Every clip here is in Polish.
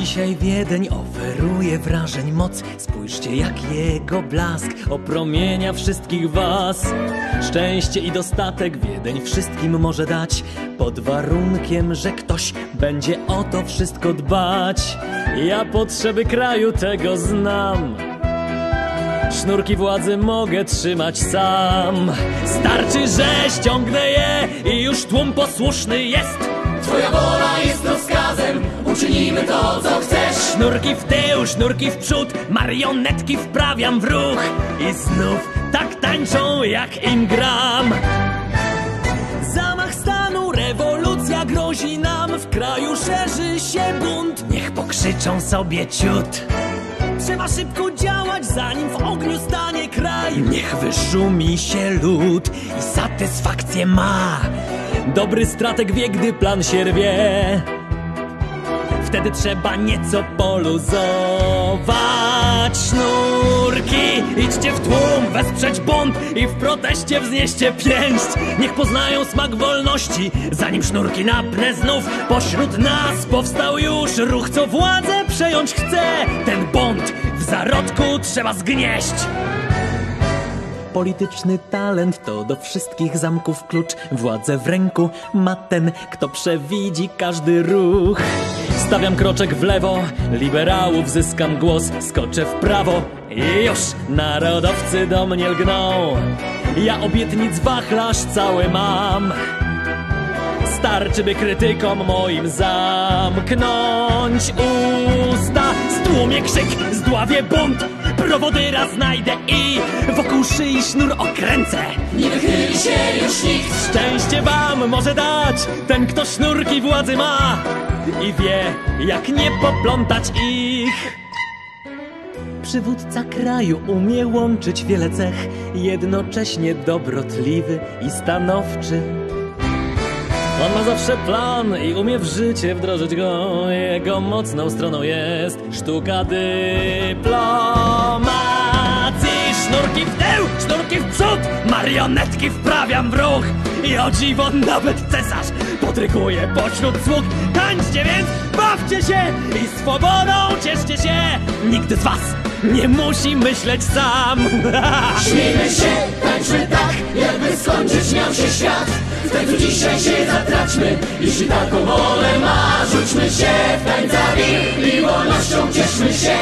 Dzisiaj Wiedeń oferuje wrażeń moc. Spójrzcie jak jego blask opromienia wszystkich was. Szczęście i dostatek Wiedeń wszystkim może dać. Pod warunkiem, że ktoś będzie o to wszystko dbać. Ja potrzeby kraju tego znam. Sznurki władzy mogę trzymać sam. Starczy, że ściągnę je i już tłum posłuszny jest. Twoja wola jest uczynimy to, co chcesz. Sznurki w tył, sznurki w przód, marionetki wprawiam w ruch. I znów tak tańczą jak im gram. Zamach stanu, rewolucja grozi nam. W kraju szerzy się bunt, niech pokrzyczą sobie ciut. Trzeba szybko działać, zanim w ogniu stanie kraj. Niech wyszumi się lud i satysfakcję ma. Dobry strateg wie, gdy plan się rwie Wtedy trzeba nieco poluzować. Sznurki Idźcie w tłum, wesprzeć bunt i w proteście wznieście pięść. Niech poznają smak wolności, zanim sznurki napnę znów. Pośród nas powstał już ruch, co władzę przejąć chce. Ten bąd w zarodku trzeba zgnieść Polityczny talent to do wszystkich zamków klucz. Władzę w ręku ma ten, kto przewidzi każdy ruch. Stawiam kroczek w lewo, liberałów zyskam głos, skoczę w prawo i już narodowcy do mnie lgną. Ja obietnic wachlarz cały mam. Starczy, by krytykom moim zamknąć usta Stłumie krzyk, zdławię bunt. Prowodyra znajdę i wokół szyi sznur okręcę. Nie wychyli się już nikt. Szczęście wam może dać ten, kto sznurki władzy ma I wie, jak nie poplątać ich. Przywódca kraju umie łączyć wiele cech Jednocześnie dobrotliwy i stanowczy on ma zawsze plan i umie w życie wdrożyć go. Jego mocną stroną jest sztuka dyplomacji. Sznurki w tył, sznurki w przód, marionetki wprawiam w ruch. I o dziwo nawet cesarz podryguje pośród sług. Tańczcie więc, bawcie się i swobodą cieszcie się. Nikt z was nie musi myśleć sam. Śmiejmy się, tańczmy tak, skończyć miał się świat. W tańcu dzisiaj się zatraćmy, jeśli taką wolę ma. Rzućmy się w tańca wir i wolnością cieszmy się,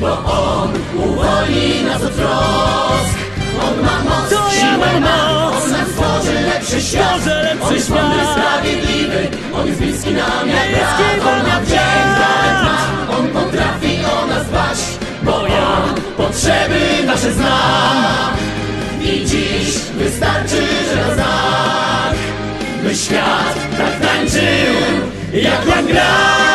bo On uwolni nas od trosk. On ma moc, To ja siłę mam ma, moc. On nam stworzy lepszy świat. On jest mądry, sprawiedliwy, On jest bliski nam jak brat. On ma wdzięk, talent ma, On potrafi o nas dbać, Bo ja potrzeby nasze znam. I dziś wystarczy, że na znak By świat tak tańczył Jak ja gram